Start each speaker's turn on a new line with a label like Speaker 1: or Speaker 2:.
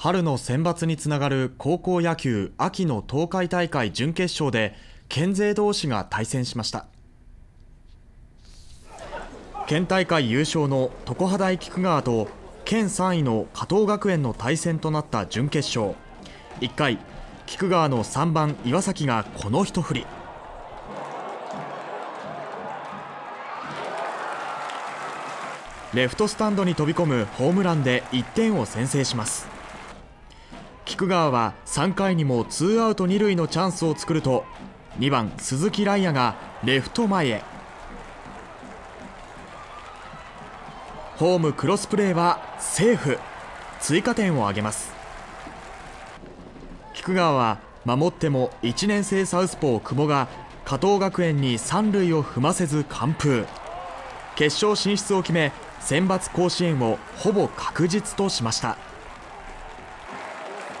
Speaker 1: 春の選抜につながる高校野球秋の東海大会準決勝で県勢同士が対戦しました。県大会優勝の常葉大菊川と県3位の加藤学園の対戦となった準決勝。1回菊川の3番岩崎がこの一振り。レフトスタンドに飛び込むホームランで1点を先制します。菊川は3回にもツーアウト2塁のチャンスを作ると2番鈴木ライアがレフト前へ。ホームクロスプレーはセーフ。追加点を挙げます。菊川は守っても1年生サウスポー久保が加藤学園に3塁を踏ませず完封。決勝進出を決め選抜甲子園をほぼ確実としました。